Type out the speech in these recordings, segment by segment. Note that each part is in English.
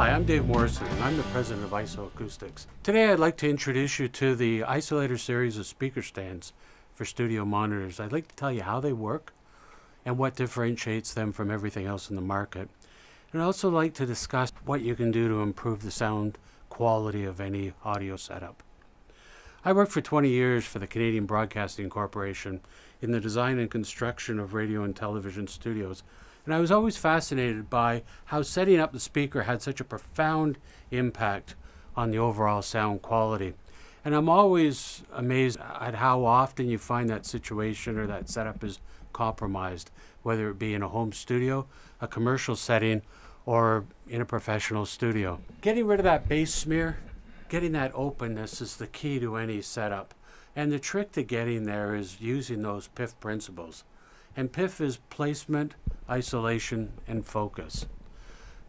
Hi, I'm Dave Morrison, and I'm the president of IsoAcoustics. Today I'd like to introduce you to the Isolator series of speaker stands for studio monitors. I'd like to tell you how they work and what differentiates them from everything else in the market. And I'd also like to discuss what you can do to improve the sound quality of any audio setup. I worked for 20 years for the Canadian Broadcasting Corporation in the design and construction of radio and television studios. And I was always fascinated by how setting up the speaker had such a profound impact on the overall sound quality. And I'm always amazed at how often you find that situation or that setup is compromised, whether it be in a home studio, a commercial setting, or in a professional studio. Getting rid of that bass smear, getting that openness is the key to any setup. And the trick to getting there is using those PIF principles. And PIF is placement, isolation, and focus.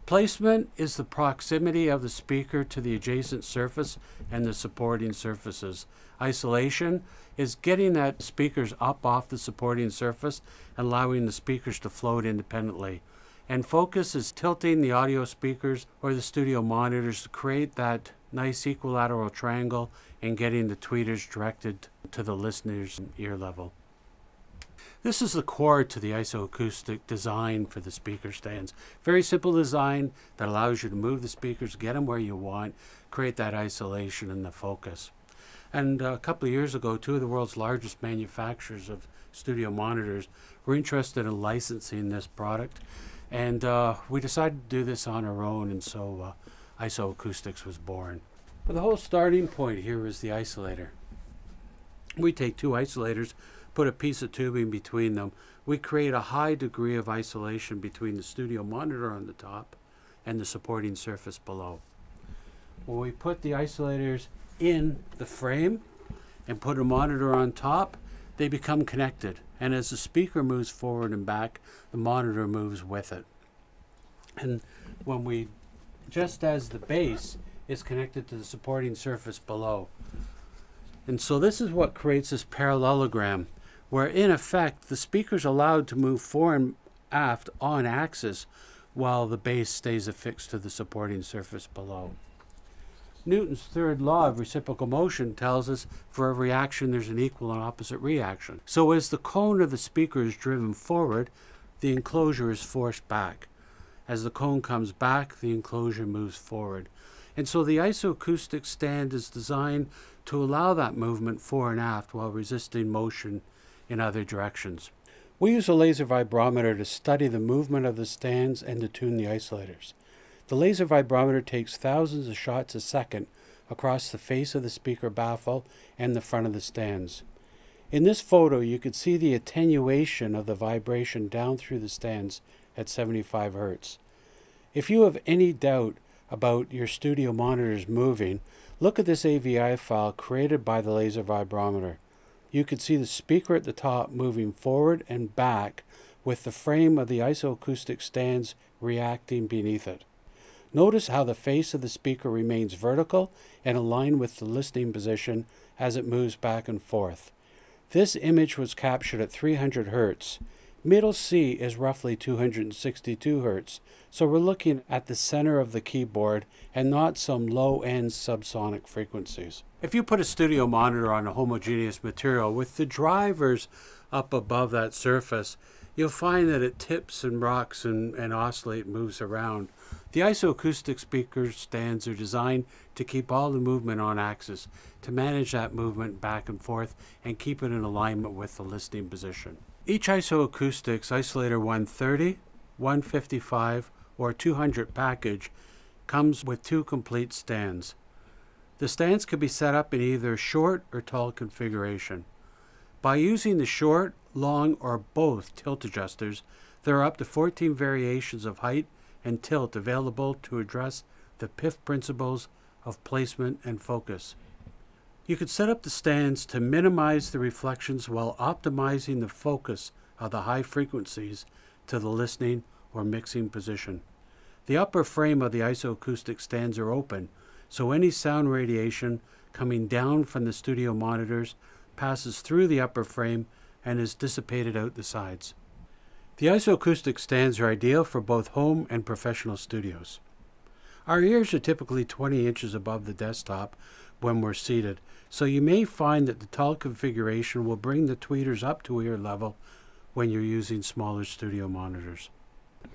Placement is the proximity of the speaker to the adjacent surface and the supporting surfaces. Isolation is getting that speakers up off the supporting surface and allowing the speakers to float independently. And focus is tilting the audio speakers or the studio monitors to create that nice equilateral triangle and getting the tweeters directed to the listener's ear level. This is the core to the isoacoustic design for the speaker stands. Very simple design that allows you to move the speakers, get them where you want, create that isolation and the focus. And a couple of years ago, two of the world's largest manufacturers of studio monitors were interested in licensing this product. And uh, we decided to do this on our own, and so uh, IsoAcoustics was born. But the whole starting point here is the isolator. We take two isolators, put a piece of tubing between them. We create a high degree of isolation between the studio monitor on the top and the supporting surface below. When we put the isolators in the frame and put a monitor on top, they become connected. And as the speaker moves forward and back, the monitor moves with it. And when we, just as the base is connected to the supporting surface below. And so this is what creates this parallelogram where in effect the speaker is allowed to move fore and aft on axis while the base stays affixed to the supporting surface below. Newton's third law of reciprocal motion tells us for every action there's an equal and opposite reaction. So as the cone of the speaker is driven forward, the enclosure is forced back. As the cone comes back, the enclosure moves forward. And so the isoacoustic stand is designed to allow that movement fore and aft while resisting motion in other directions. We use a laser vibrometer to study the movement of the stands and to tune the isolators. The laser vibrometer takes thousands of shots a second across the face of the speaker baffle and the front of the stands. In this photo, you can see the attenuation of the vibration down through the stands at 75 Hz. If you have any doubt about your studio monitors moving, look at this AVI file created by the laser vibrometer you can see the speaker at the top moving forward and back with the frame of the isoacoustic stands reacting beneath it. Notice how the face of the speaker remains vertical and aligned with the listening position as it moves back and forth. This image was captured at 300 Hz. Middle C is roughly 262 Hz, so we're looking at the center of the keyboard and not some low-end subsonic frequencies. If you put a studio monitor on a homogeneous material with the drivers up above that surface, you'll find that it tips and rocks and, and moves around. The isoacoustic speaker stands are designed to keep all the movement on axis, to manage that movement back and forth and keep it in alignment with the listening position. Each IsoAcoustics Isolator 130, 155, or 200 package comes with two complete stands. The stands can be set up in either short or tall configuration. By using the short, long, or both tilt adjusters, there are up to 14 variations of height and tilt available to address the PIF principles of placement and focus. You could set up the stands to minimize the reflections while optimizing the focus of the high frequencies to the listening or mixing position. The upper frame of the isoacoustic stands are open, so any sound radiation coming down from the studio monitors passes through the upper frame and is dissipated out the sides. The isoacoustic stands are ideal for both home and professional studios. Our ears are typically 20 inches above the desktop when we're seated, so you may find that the tall configuration will bring the tweeters up to ear level when you're using smaller studio monitors.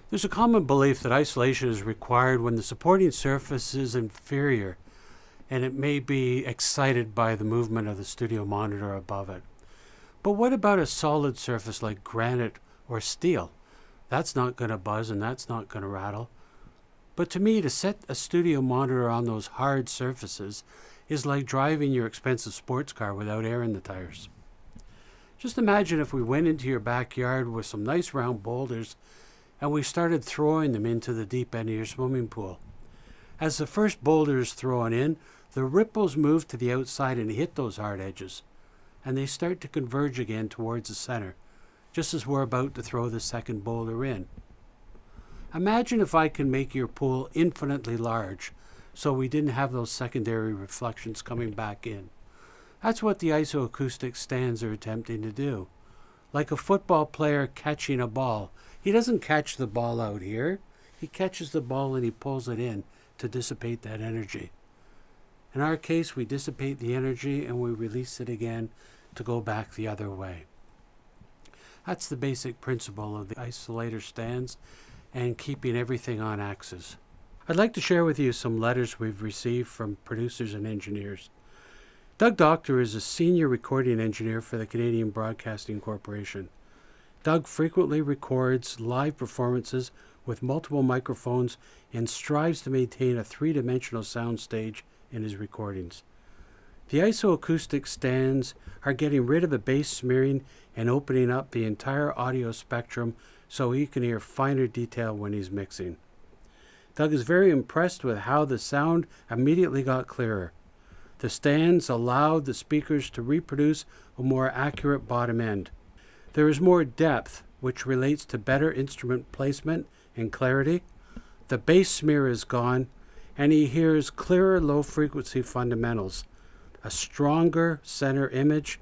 There's a common belief that isolation is required when the supporting surface is inferior and it may be excited by the movement of the studio monitor above it. But what about a solid surface like granite or steel? That's not going to buzz and that's not going to rattle. But to me, to set a studio monitor on those hard surfaces is like driving your expensive sports car without air in the tires. Just imagine if we went into your backyard with some nice round boulders and we started throwing them into the deep end of your swimming pool. As the first boulder is thrown in, the ripples move to the outside and hit those hard edges, and they start to converge again towards the center, just as we're about to throw the second boulder in. Imagine if I can make your pool infinitely large so we didn't have those secondary reflections coming back in. That's what the isoacoustic stands are attempting to do. Like a football player catching a ball, he doesn't catch the ball out here. He catches the ball and he pulls it in to dissipate that energy. In our case, we dissipate the energy and we release it again to go back the other way. That's the basic principle of the isolator stands and keeping everything on axis. I'd like to share with you some letters we've received from producers and engineers. Doug Doctor is a senior recording engineer for the Canadian Broadcasting Corporation. Doug frequently records live performances with multiple microphones and strives to maintain a three dimensional soundstage in his recordings. The isoacoustic stands are getting rid of the bass smearing and opening up the entire audio spectrum so he can hear finer detail when he's mixing. Doug is very impressed with how the sound immediately got clearer. The stands allowed the speakers to reproduce a more accurate bottom end. There is more depth, which relates to better instrument placement and clarity. The bass smear is gone, and he hears clearer low frequency fundamentals, a stronger center image,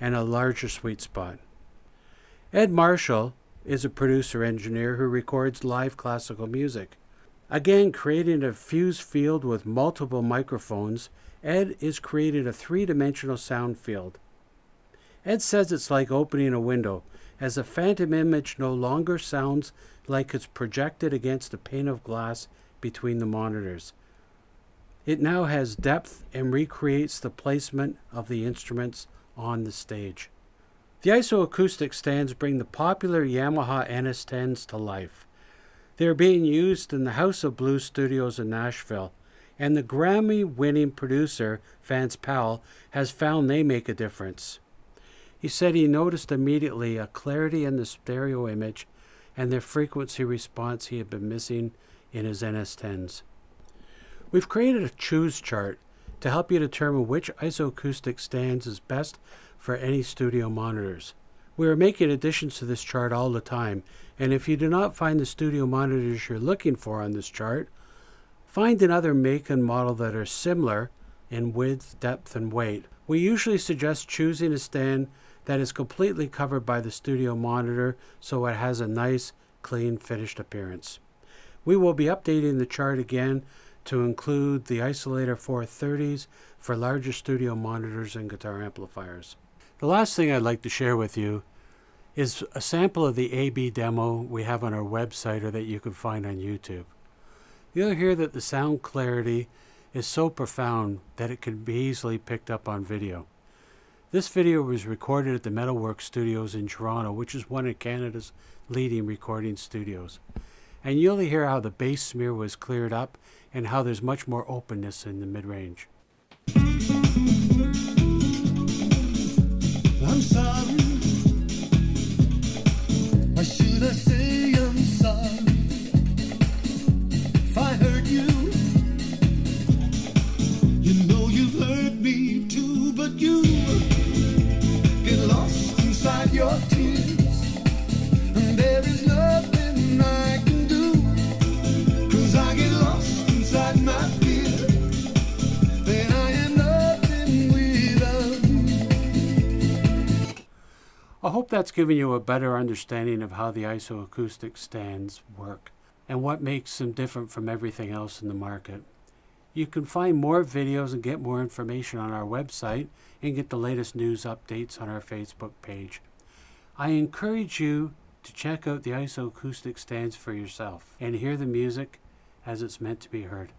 and a larger sweet spot. Ed Marshall is a producer engineer who records live classical music. Again, creating a fused field with multiple microphones, Ed is creating a three dimensional sound field. Ed says it's like opening a window, as the phantom image no longer sounds like it's projected against a pane of glass between the monitors. It now has depth and recreates the placement of the instruments on the stage. The isoacoustic stands bring the popular Yamaha NS10s to life. They are being used in the House of Blues studios in Nashville, and the Grammy winning producer, Vance Powell, has found they make a difference. He said he noticed immediately a clarity in the stereo image and the frequency response he had been missing in his NS10s. We've created a choose chart to help you determine which isoacoustic stands is best for any studio monitors. We are making additions to this chart all the time, and if you do not find the studio monitors you're looking for on this chart, find another make and model that are similar in width, depth, and weight. We usually suggest choosing a stand that is completely covered by the studio monitor so it has a nice, clean, finished appearance. We will be updating the chart again to include the Isolator 430s for larger studio monitors and guitar amplifiers. The last thing I'd like to share with you is a sample of the AB demo we have on our website or that you can find on YouTube. You'll hear that the sound clarity is so profound that it can be easily picked up on video. This video was recorded at the Metalworks Studios in Toronto, which is one of Canada's leading recording studios. And you'll hear how the bass smear was cleared up and how there's much more openness in the mid-range. Sorry. Hope that's given you a better understanding of how the isoacoustic stands work. and what makes them different from everything else in the market. You can find more videos and get more information on our website and get the latest news updates on our Facebook page. I encourage you to check out the isoacoustic stands for yourself and hear the music as it's meant to be heard.